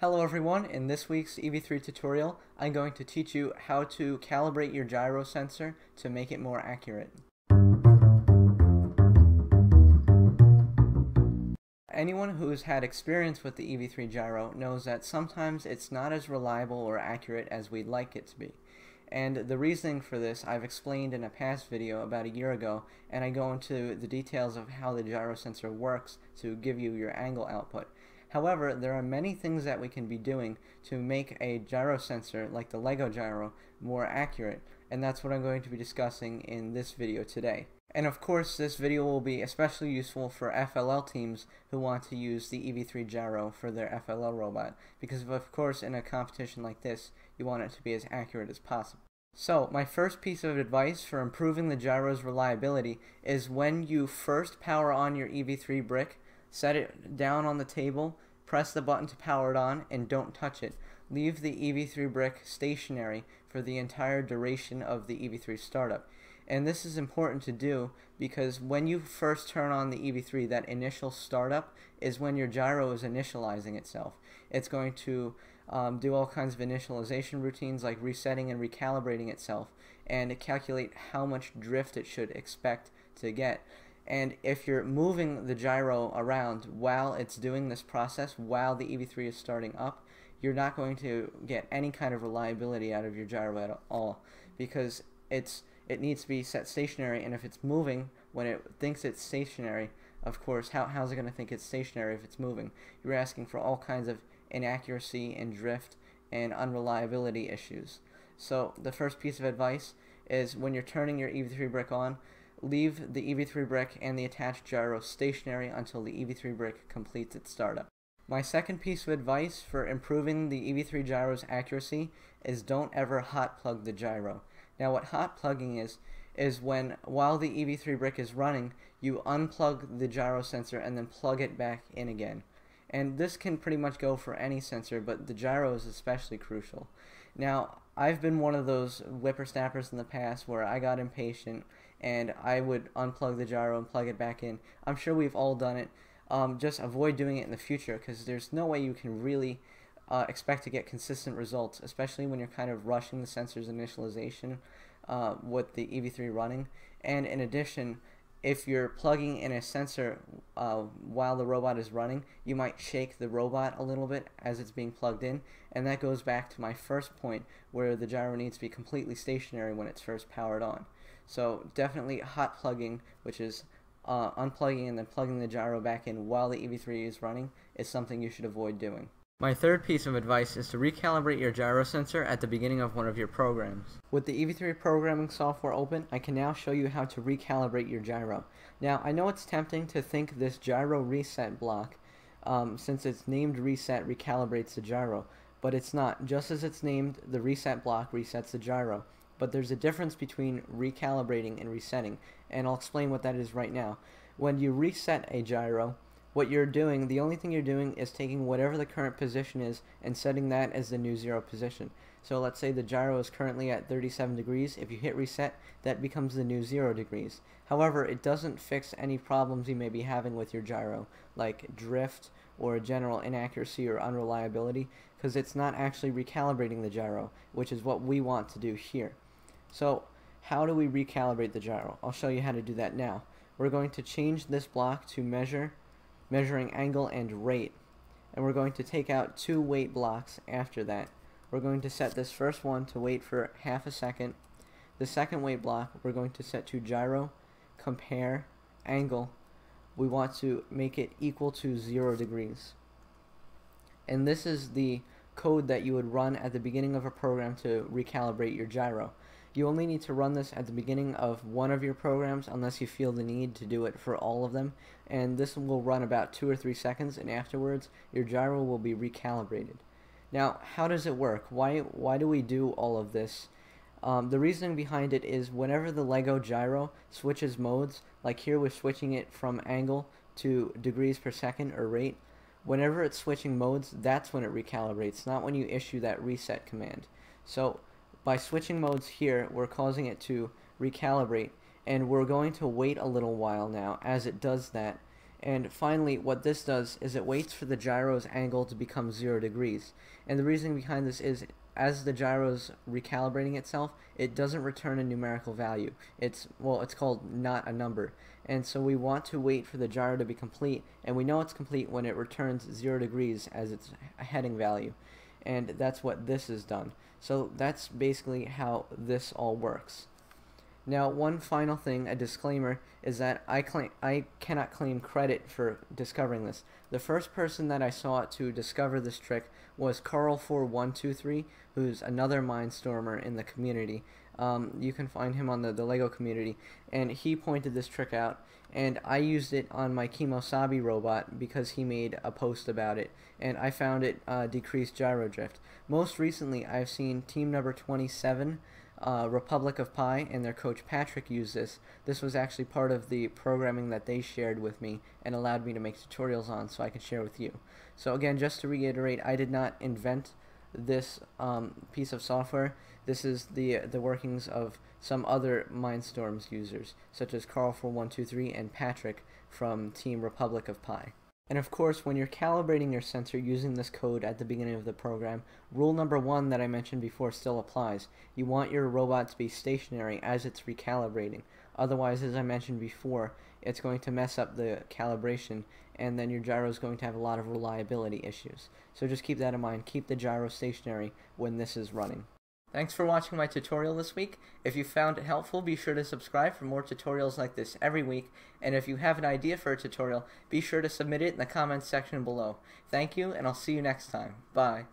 Hello everyone, in this week's EV3 tutorial, I'm going to teach you how to calibrate your gyro sensor to make it more accurate. Anyone who's had experience with the EV3 gyro knows that sometimes it's not as reliable or accurate as we'd like it to be. And the reasoning for this I've explained in a past video about a year ago, and I go into the details of how the gyro sensor works to give you your angle output. However, there are many things that we can be doing to make a gyro sensor like the LEGO gyro more accurate, and that's what I'm going to be discussing in this video today. And of course, this video will be especially useful for FLL teams who want to use the EV3 gyro for their FLL robot, because of course in a competition like this, you want it to be as accurate as possible. So, my first piece of advice for improving the gyro's reliability is when you first power on your EV3 brick, set it down on the table, press the button to power it on, and don't touch it. Leave the EV3 brick stationary for the entire duration of the EV3 startup. And this is important to do because when you first turn on the EV3, that initial startup is when your gyro is initializing itself. It's going to um, do all kinds of initialization routines like resetting and recalibrating itself and calculate how much drift it should expect to get. And if you're moving the gyro around while it's doing this process, while the EV3 is starting up, you're not going to get any kind of reliability out of your gyro at all because it's it needs to be set stationary. And if it's moving when it thinks it's stationary of course how, how's it going to think it's stationary if it's moving? You're asking for all kinds of inaccuracy and drift and unreliability issues. So the first piece of advice is when you're turning your EV3 brick on leave the EV3 brick and the attached gyro stationary until the EV3 brick completes its startup. My second piece of advice for improving the EV3 gyro's accuracy is don't ever hot plug the gyro. Now what hot plugging is, is when while the EV3 brick is running, you unplug the gyro sensor and then plug it back in again. And this can pretty much go for any sensor, but the gyro is especially crucial. Now, I've been one of those whippersnappers in the past where I got impatient and I would unplug the gyro and plug it back in. I'm sure we've all done it. Um, just avoid doing it in the future because there's no way you can really uh, expect to get consistent results, especially when you're kind of rushing the sensor's initialization uh, with the EV3 running. And in addition, if you're plugging in a sensor uh, while the robot is running, you might shake the robot a little bit as it's being plugged in, and that goes back to my first point where the gyro needs to be completely stationary when it's first powered on. So definitely hot plugging, which is uh, unplugging and then plugging the gyro back in while the EV3 is running, is something you should avoid doing. My third piece of advice is to recalibrate your gyro sensor at the beginning of one of your programs. With the EV3 programming software open, I can now show you how to recalibrate your gyro. Now, I know it's tempting to think this gyro reset block, um, since it's named reset recalibrates the gyro, but it's not. Just as it's named, the reset block resets the gyro but there's a difference between recalibrating and resetting, and I'll explain what that is right now. When you reset a gyro, what you're doing, the only thing you're doing is taking whatever the current position is and setting that as the new zero position. So let's say the gyro is currently at 37 degrees. If you hit reset, that becomes the new zero degrees. However, it doesn't fix any problems you may be having with your gyro, like drift or general inaccuracy or unreliability, because it's not actually recalibrating the gyro, which is what we want to do here. So how do we recalibrate the gyro? I'll show you how to do that now. We're going to change this block to measure, measuring angle and rate. And we're going to take out two wait blocks after that. We're going to set this first one to wait for half a second. The second wait block we're going to set to gyro, compare, angle. We want to make it equal to zero degrees. And this is the code that you would run at the beginning of a program to recalibrate your gyro. You only need to run this at the beginning of one of your programs unless you feel the need to do it for all of them. And this will run about two or three seconds and afterwards your gyro will be recalibrated. Now, how does it work? Why, why do we do all of this? Um, the reasoning behind it is whenever the LEGO gyro switches modes, like here we're switching it from angle to degrees per second or rate, whenever it's switching modes, that's when it recalibrates, not when you issue that reset command. So by switching modes here, we're causing it to recalibrate, and we're going to wait a little while now as it does that. And finally, what this does is it waits for the gyro's angle to become 0 degrees. And the reason behind this is as the gyro's recalibrating itself, it doesn't return a numerical value. It's, well, it's called not a number. And so we want to wait for the gyro to be complete, and we know it's complete when it returns 0 degrees as its heading value. And that's what this is done. So that's basically how this all works. Now, one final thing, a disclaimer, is that I claim I cannot claim credit for discovering this. The first person that I saw to discover this trick was Karl4123, who's another Mindstormer in the community. Um, you can find him on the, the LEGO community, and he pointed this trick out, and I used it on my Kemosabe robot because he made a post about it, and I found it uh, decreased gyro drift. Most recently, I've seen team number 27 uh, Republic of Pi and their coach Patrick used this. This was actually part of the programming that they shared with me and allowed me to make tutorials on so I can share with you. So again, just to reiterate, I did not invent this um, piece of software. This is the the workings of some other Mindstorms users, such as Karl4123 and Patrick from Team Republic of Pi. And of course, when you're calibrating your sensor using this code at the beginning of the program, rule number one that I mentioned before still applies. You want your robot to be stationary as it's recalibrating. Otherwise, as I mentioned before, it's going to mess up the calibration and then your gyro is going to have a lot of reliability issues. So just keep that in mind. Keep the gyro stationary when this is running. Thanks for watching my tutorial this week. If you found it helpful, be sure to subscribe for more tutorials like this every week. And if you have an idea for a tutorial, be sure to submit it in the comments section below. Thank you, and I'll see you next time. Bye.